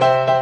Bye.